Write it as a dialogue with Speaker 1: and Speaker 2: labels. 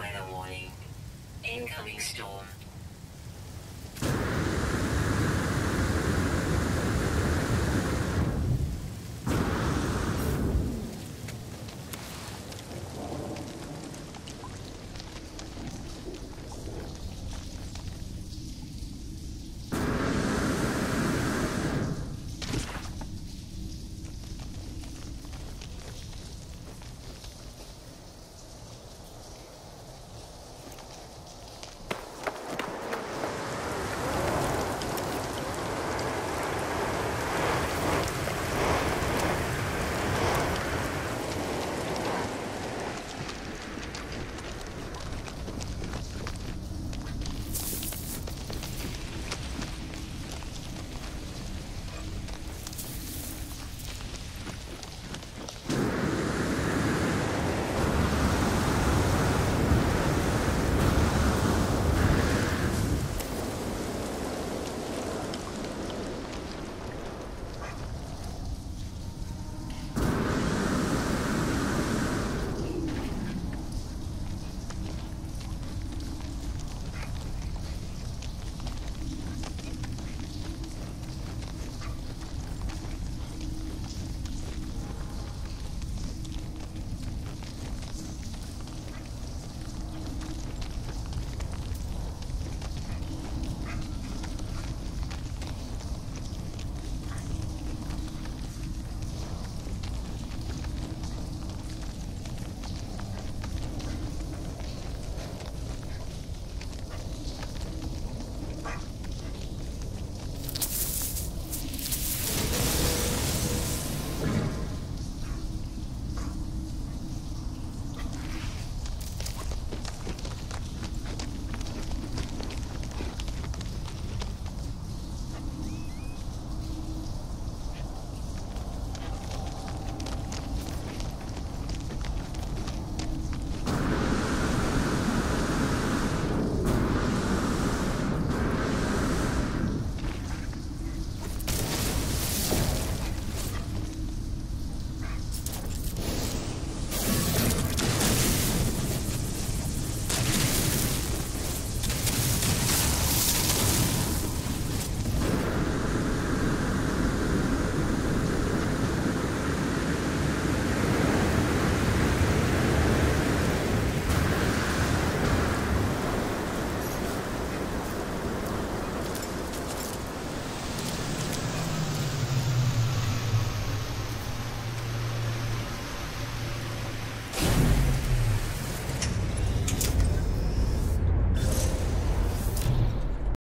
Speaker 1: Weather warning. Incoming storm.